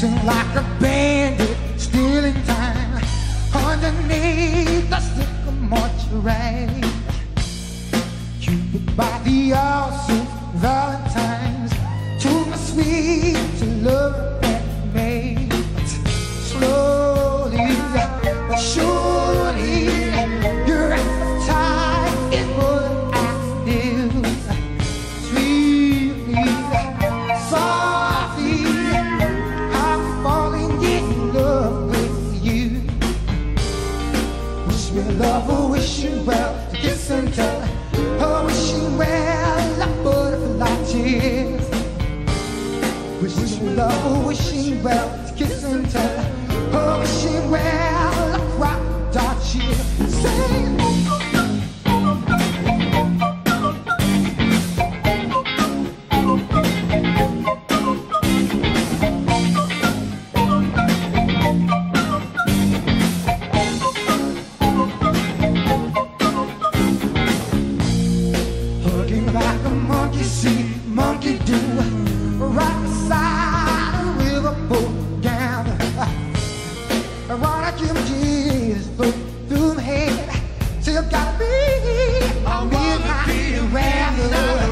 dancing like a bandit, stealing time underneath the sycamore tree. Cupid by the ocean, the love, oh, wish you well, to kiss and tell. Wish you well. Wish me love, wish you well, to kiss and tell. See, monkey do. Right beside a river boat gather. I wanna give Jesus flow through my head. Still gotta be a midnight rambler.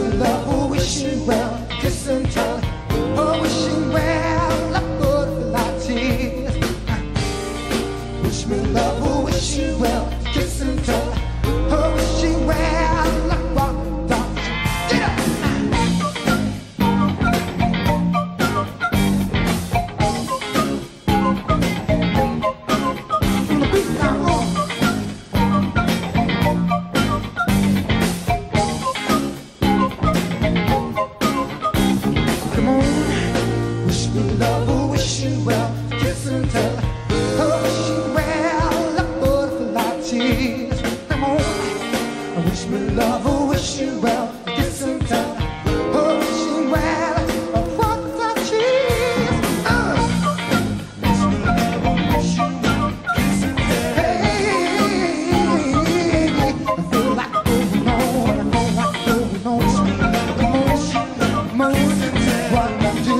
Wish wish me love, oh, wish you well, kiss and tell. Oh, wish you well, a butterfly tears. Come on, I wish me love, oh, wish you well, kiss and tell. Oh, wish you well, a butterfly tears. Oh, wish me love, oh, wish you well, kiss and tell. Hey, I feel like going on, I know I'm going on. Come on, come on, what I do.